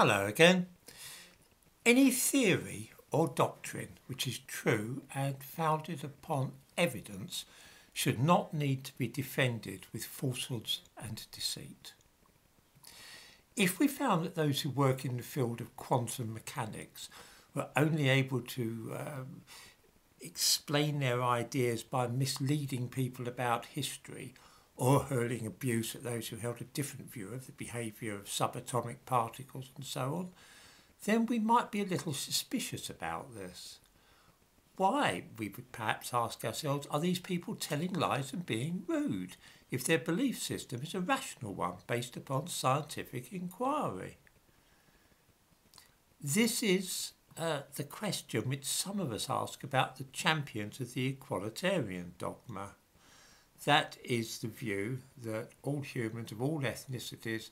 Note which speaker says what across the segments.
Speaker 1: Hello again. Any theory or doctrine which is true and founded upon evidence should not need to be defended with falsehoods and deceit. If we found that those who work in the field of quantum mechanics were only able to um, explain their ideas by misleading people about history or hurling abuse at those who held a different view of the behaviour of subatomic particles and so on, then we might be a little suspicious about this. Why, we would perhaps ask ourselves, are these people telling lies and being rude if their belief system is a rational one based upon scientific inquiry? This is uh, the question which some of us ask about the champions of the equalitarian dogma. That is the view that all humans of all ethnicities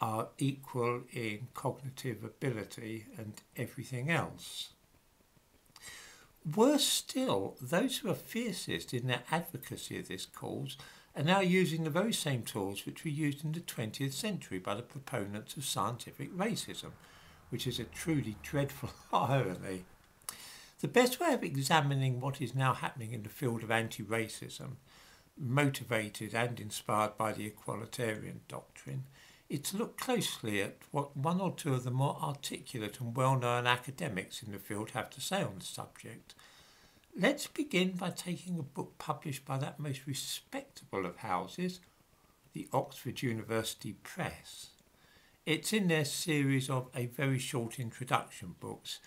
Speaker 1: are equal in cognitive ability and everything else. Worse still, those who are fiercest in their advocacy of this cause are now using the very same tools which were used in the 20th century by the proponents of scientific racism, which is a truly dreadful irony. The best way of examining what is now happening in the field of anti racism, motivated and inspired by the equalitarian doctrine, it's to look closely at what one or two of the more articulate and well known academics in the field have to say on the subject. Let's begin by taking a book published by that most respectable of houses, the Oxford University Press. It's in their series of a very short introduction books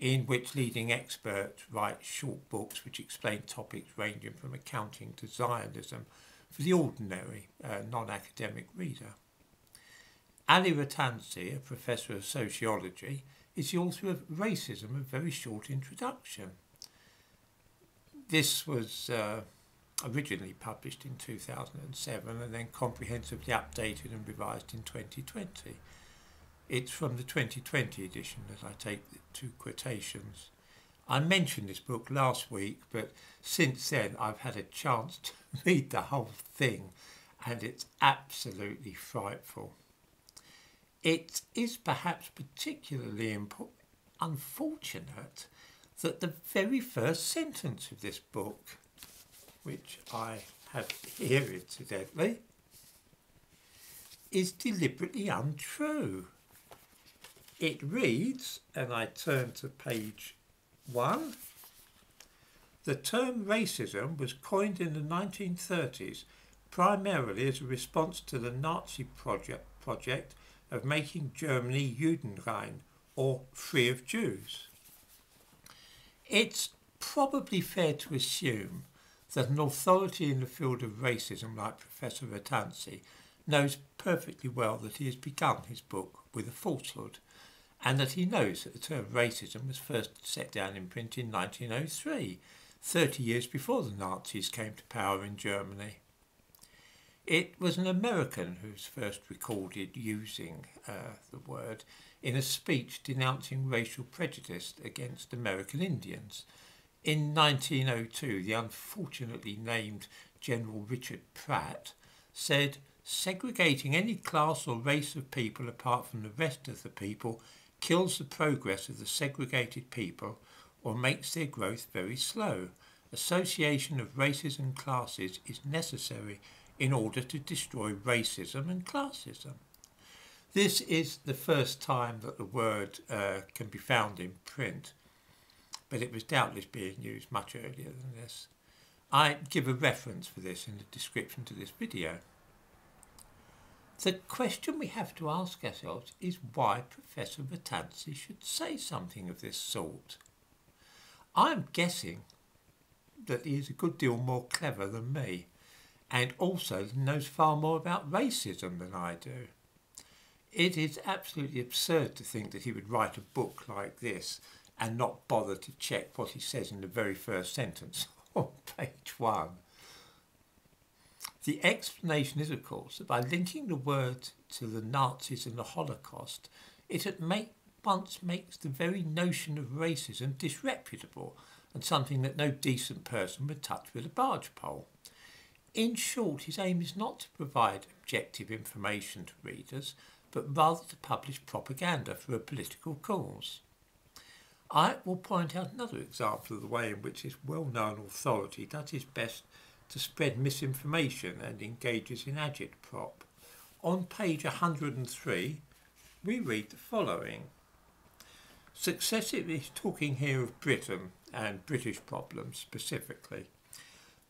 Speaker 1: in which leading experts write short books which explain topics ranging from accounting to Zionism for the ordinary uh, non-academic reader. Ali Rattansi, a professor of sociology, is the author of Racism, a very short introduction. This was uh, originally published in 2007 and then comprehensively updated and revised in 2020. It's from the 2020 edition as I take the two quotations. I mentioned this book last week, but since then I've had a chance to read the whole thing and it's absolutely frightful. It is perhaps particularly unfortunate that the very first sentence of this book, which I have here incidentally, is deliberately untrue. It reads, and I turn to page one, the term racism was coined in the 1930s primarily as a response to the Nazi project, project of making Germany Judenrein, or free of Jews. It's probably fair to assume that an authority in the field of racism like Professor Rattansi knows perfectly well that he has begun his book with a falsehood and that he knows that the term racism was first set down in print in 1903, 30 years before the Nazis came to power in Germany. It was an American who was first recorded using uh, the word in a speech denouncing racial prejudice against American Indians. In 1902, the unfortunately named General Richard Pratt said, segregating any class or race of people apart from the rest of the people kills the progress of the segregated people or makes their growth very slow. Association of races and classes is necessary in order to destroy racism and classism. This is the first time that the word uh, can be found in print, but it was doubtless being used much earlier than this. I give a reference for this in the description to this video. The question we have to ask ourselves is why Professor Rattansi should say something of this sort. I'm guessing that he is a good deal more clever than me and also knows far more about racism than I do. It is absolutely absurd to think that he would write a book like this and not bother to check what he says in the very first sentence on page one. The explanation is, of course, that by linking the word to the Nazis and the Holocaust, it at make, once makes the very notion of racism disreputable and something that no decent person would touch with a barge pole. In short, his aim is not to provide objective information to readers, but rather to publish propaganda for a political cause. I will point out another example of the way in which this well-known authority does its best to spread misinformation and engages in agitprop. On page 103, we read the following. Successive, is talking here of Britain and British problems specifically.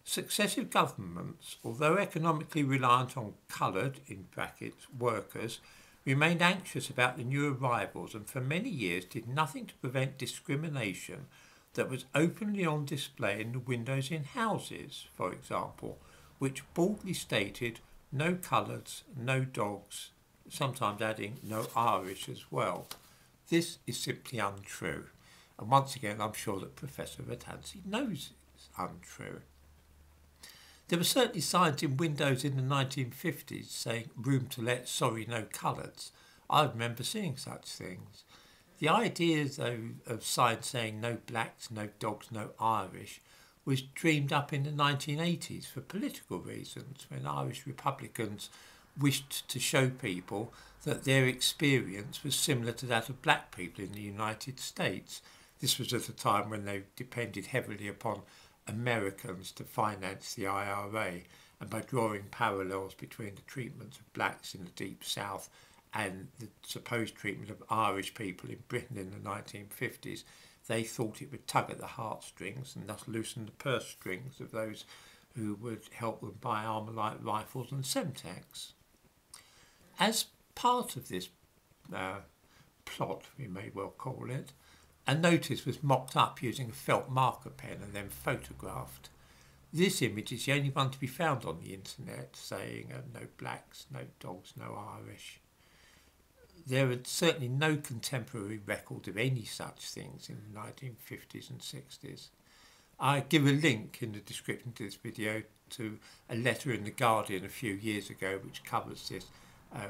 Speaker 1: Successive governments, although economically reliant on coloured, in brackets, workers, remained anxious about the new arrivals and for many years did nothing to prevent discrimination that was openly on display in the windows in houses, for example, which boldly stated no coloureds, no dogs, sometimes adding no Irish as well. This is simply untrue. And once again, I'm sure that Professor Rattansi knows it's untrue. There were certainly signs in windows in the 1950s saying room to let, sorry, no coloureds. I remember seeing such things. The idea, though, of signs saying no blacks, no dogs, no Irish was dreamed up in the 1980s for political reasons when Irish Republicans wished to show people that their experience was similar to that of black people in the United States. This was at a time when they depended heavily upon Americans to finance the IRA, and by drawing parallels between the treatment of blacks in the Deep South and the supposed treatment of Irish people in Britain in the 1950s, they thought it would tug at the heartstrings and thus loosen the purse strings of those who would help them buy Armalite rifles and Semtex. As part of this uh, plot, we may well call it, a notice was mocked up using a felt marker pen and then photographed. This image is the only one to be found on the internet, saying uh, no blacks, no dogs, no Irish. There are certainly no contemporary record of any such things in the 1950s and 60s. I give a link in the description to this video to a letter in The Guardian a few years ago which covers this, uh,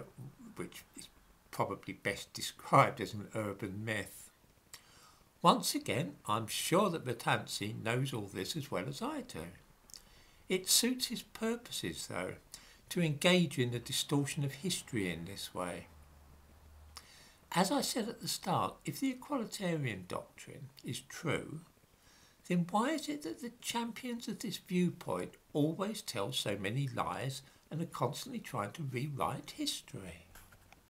Speaker 1: which is probably best described as an urban myth. Once again, I'm sure that Rattansi knows all this as well as I do. It suits his purposes, though, to engage in the distortion of history in this way. As I said at the start, if the equalitarian doctrine is true, then why is it that the champions of this viewpoint always tell so many lies and are constantly trying to rewrite history?